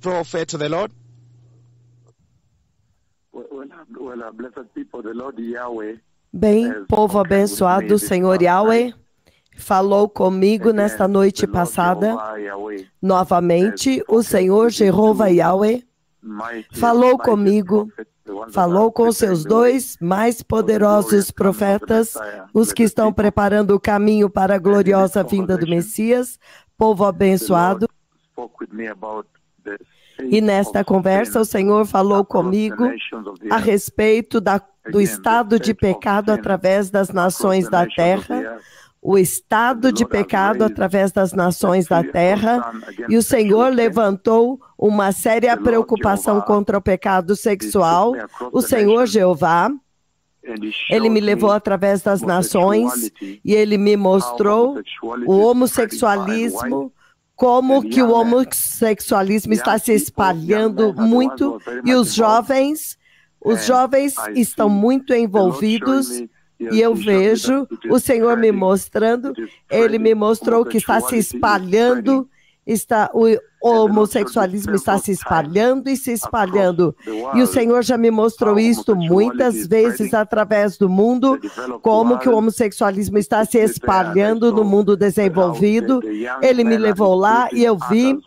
prophet of the Lord? Bem, povo abençoado, o Senhor Yahweh falou comigo nesta noite passada. Novamente, o Senhor Jeová Yahweh falou comigo, falou com seus dois mais poderosos profetas, os que estão preparando o caminho para a gloriosa vinda do Messias, povo abençoado. E nesta conversa, o Senhor falou comigo a respeito da, do estado de pecado através das nações da terra, o estado de pecado através das nações da terra, e o Senhor levantou uma séria preocupação contra o pecado sexual. O Senhor Jeová. Ele me levou através das nações e ele me mostrou o homossexualismo, como que o homossexualismo está se espalhando muito e os jovens, os jovens estão muito envolvidos e eu vejo o Senhor me mostrando, ele me mostrou que está se espalhando, está o homossexualismo está se espalhando e se espalhando. E o Senhor já me mostrou isto muitas vezes através do mundo, como que o homossexualismo está se espalhando no mundo desenvolvido. Ele me levou lá e eu vi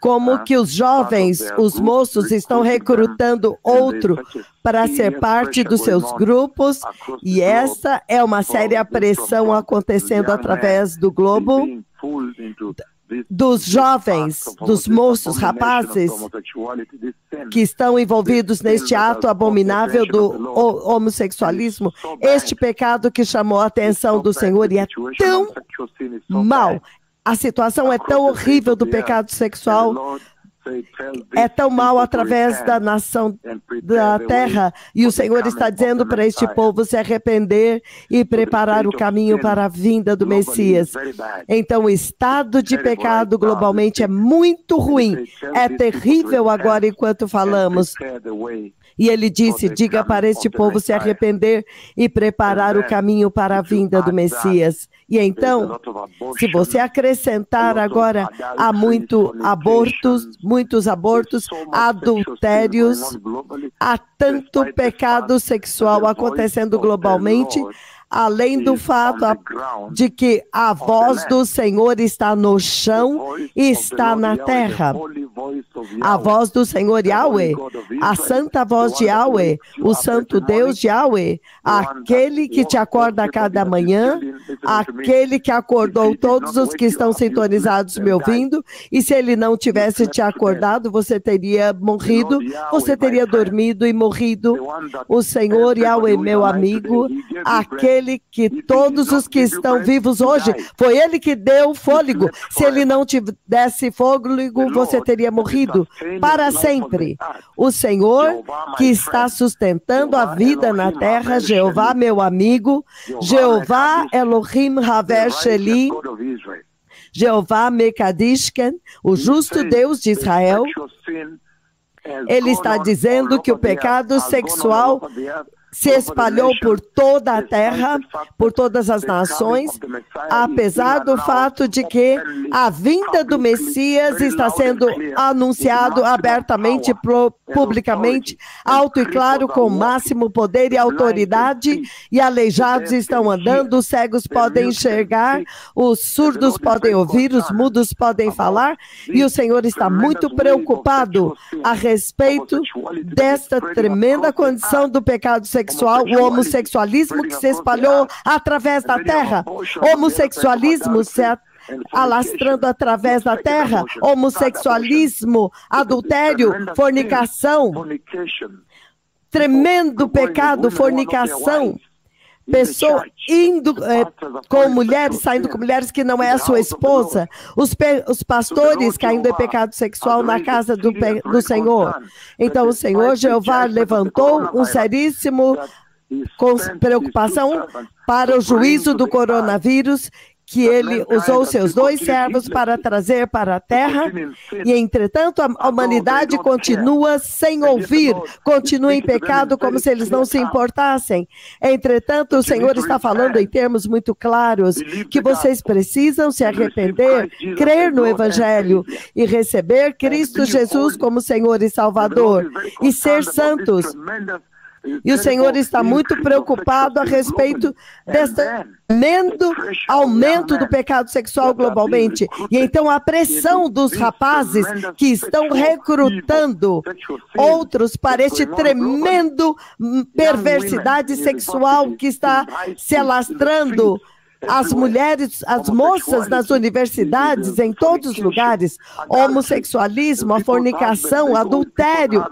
como que os jovens, os moços estão recrutando outro para ser parte dos seus grupos, e essa é uma séria pressão acontecendo através do globo dos jovens, dos moços, rapazes que estão envolvidos neste ato abominável do homossexualismo, este pecado que chamou a atenção do Senhor e é tão mal. A situação é tão horrível do pecado sexual é tão mal através da nação da terra. E o Senhor está dizendo para este povo se arrepender e preparar o caminho para a vinda do Messias. Então, o estado de pecado globalmente é muito ruim. É terrível agora enquanto falamos. E ele disse: Diga para este povo se arrepender e preparar o caminho para a vinda do Messias. E então, se você acrescentar agora, há muito abortos, muitos abortos, adultérios, há tanto pecado sexual acontecendo globalmente além do fato de que a voz do Senhor está no chão e está na terra. A voz do Senhor Yahweh, a santa voz de Yahweh, o santo Deus de Yahweh, aquele que te acorda a cada manhã, aquele que acordou todos os que estão sintonizados me ouvindo, e se ele não tivesse te acordado, você teria morrido, você teria dormido e morrido. O Senhor Yahweh, meu amigo, aquele aquele que todos os que estão vivos hoje, foi ele que deu fôlego. Se ele não te desse fôlego, você teria morrido para sempre. O Senhor que está sustentando a vida na terra, Jeová, meu amigo, Jeová Elohim Haver Sheli, Jeová Mekadishken, o justo Deus de Israel, ele está dizendo que o pecado sexual se espalhou por toda a terra, por todas as nações, apesar do fato de que a vinda do Messias está sendo anunciado abertamente, publicamente, alto e claro, com máximo poder e autoridade, e aleijados estão andando, os cegos podem enxergar, os surdos podem ouvir, os mudos podem falar, e o Senhor está muito preocupado a respeito desta tremenda condição do pecado sexual sexual, o homossexualismo que se espalhou através da terra, homossexualismo se alastrando através da terra, homossexualismo, adultério, fornicação, tremendo pecado, fornicação, pessoa indo é, com mulheres, saindo com mulheres que não é a sua esposa, os, os pastores caindo em pecado sexual na casa do, do Senhor. Então o Senhor Jeová levantou um seríssimo com preocupação para o juízo do coronavírus que ele usou seus dois servos para trazer para a terra, e entretanto a humanidade continua sem ouvir, continua em pecado como se eles não se importassem. Entretanto, o Senhor está falando em termos muito claros que vocês precisam se arrepender, crer no Evangelho e receber Cristo Jesus como Senhor e Salvador e ser santos e o Senhor está muito preocupado a respeito desse tremendo aumento do pecado sexual globalmente. E então a pressão dos rapazes que estão recrutando outros para este tremendo perversidade sexual que está se alastrando. as mulheres, as moças nas universidades, em todos os lugares, homossexualismo, a fornicação, adultério,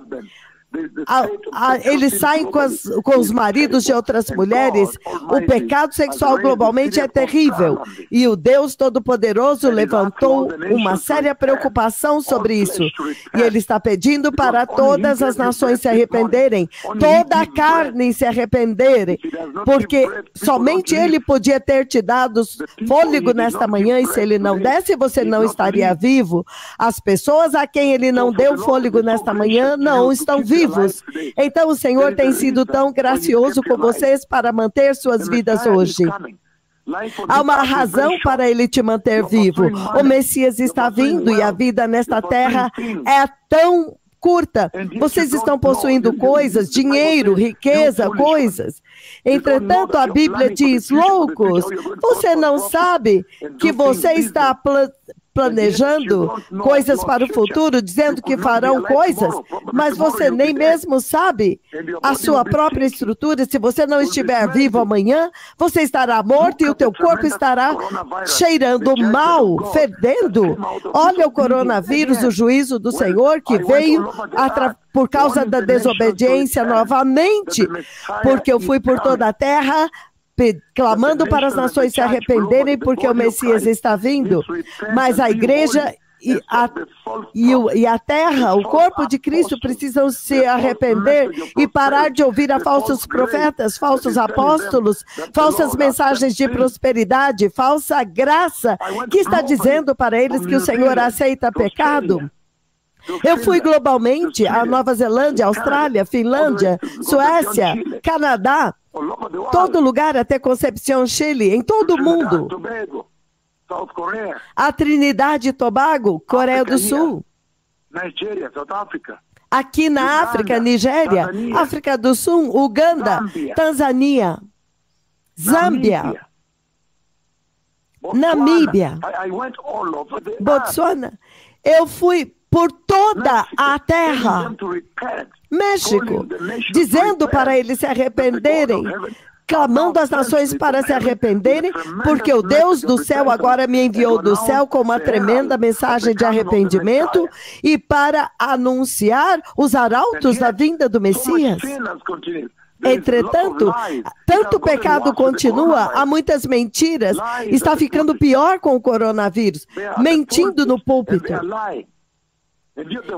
a, a, eles saem com, as, com, os maridos de outras mulheres. O pecado sexual globalmente é terrível. E o Deus Todo-Poderoso levantou uma séria preocupação sobre isso. E ele está pedindo para todas as nações se arrependerem, toda a carne se arrependerem, porque somente ele podia ter te dado fôlego nesta manhã, e se ele não desse, você não estaria vivo. As pessoas a quem ele não deu fôlego nesta manhã não estão vivas vivos. Então o Senhor tem sido tão gracioso com vocês para manter suas vidas hoje. Há uma razão para ele te manter vivo. O Messias está vindo e a vida nesta terra é tão curta. Vocês estão possuindo coisas, dinheiro, riqueza, coisas. Entretanto, a Bíblia diz: loucos, você não sabe que você está planejando coisas para o futuro, dizendo que farão coisas, mas você nem mesmo sabe a sua própria estrutura. Se você não estiver vivo amanhã, você estará morto e o teu corpo estará cheirando mal, fedendo. Olha o coronavírus, o juízo do Senhor que veio por causa da desobediência novamente, porque eu fui por toda a terra clamando para as nações se arrependerem, porque o Messias está vindo. Mas a igreja e a, e, o, e a terra, o corpo de Cristo precisam se arrepender e parar de ouvir a falsos profetas, falsos apóstolos, falsas mensagens de prosperidade, falsa graça, que está dizendo para eles que o Senhor aceita pecado. Eu fui globalmente a Nova Zelândia, Austrália, Finlândia, Suécia, Canadá, todo lugar até Concepción, Chile, em todo o mundo. A Trinidade e Tobago, Coreia do Sul. Aqui na África, Nigéria, África do Sul, Uganda, Tanzânia, Zâmbia, Namíbia, Botsuana. Eu fui por toda a terra. México, dizendo para eles se arrependerem, clamando às nações para se arrependerem, porque o Deus do céu agora me enviou do céu com uma tremenda mensagem de arrependimento e para anunciar os arautos da vinda do Messias. Entretanto, tanto o pecado continua, há muitas mentiras, está ficando pior com o coronavírus, mentindo no púlpito.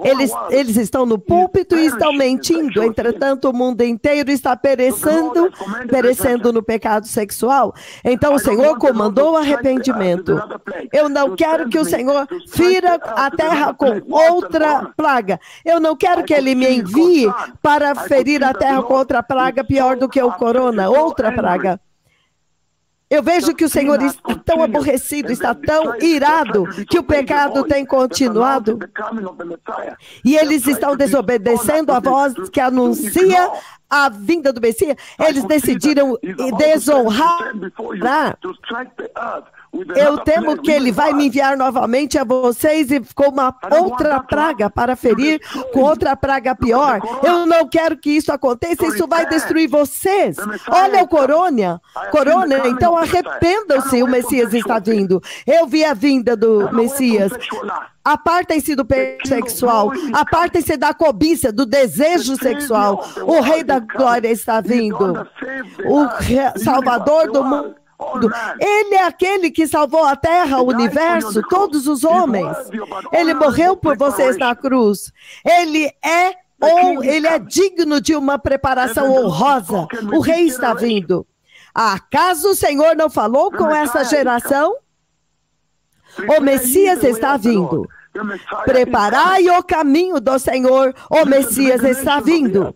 Eles, eles estão no púlpito e estão mentindo. Entretanto, o mundo inteiro está perecendo, perecendo no pecado sexual. Então, o Senhor comandou arrependimento. Eu não quero que o Senhor fira a terra com outra praga. Eu não quero que Ele me envie para ferir a terra com outra praga pior do que o corona, outra praga. Eu vejo que o Senhor está tão aborrecido, está tão irado, que o pecado tem continuado. E eles estão desobedecendo a voz que anuncia a vinda do Messias. Eles decidiram desonrar eu temo que ele vai me enviar novamente a vocês e com uma outra praga para ferir, com outra praga pior. Eu não quero que isso aconteça, isso vai destruir vocês. Olha o corona, corona, então arrependam-se, o Messias está vindo. Eu vi a vinda do Messias. Apartem-se do sexual, apartem-se da cobiça, do desejo sexual. O Rei da Glória está vindo. O Salvador do mundo ele é aquele que salvou a terra, o universo, todos os homens. Ele morreu por vocês na cruz. Ele é ou ele é digno de uma preparação honrosa. O rei está vindo. Acaso o Senhor não falou com essa geração? O Messias está vindo. Preparai o caminho do Senhor. O Messias está vindo.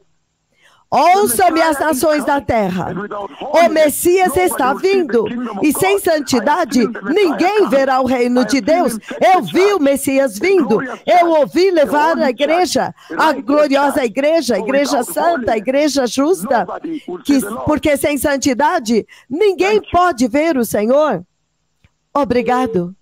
Ouçam-me as nações da terra. O Messias está vindo. E sem santidade, ninguém verá o reino de Deus. Eu vi o Messias vindo. Eu ouvi levar a igreja, a gloriosa igreja, a igreja santa, a igreja justa. Que, porque sem santidade, ninguém pode ver o Senhor. Obrigado.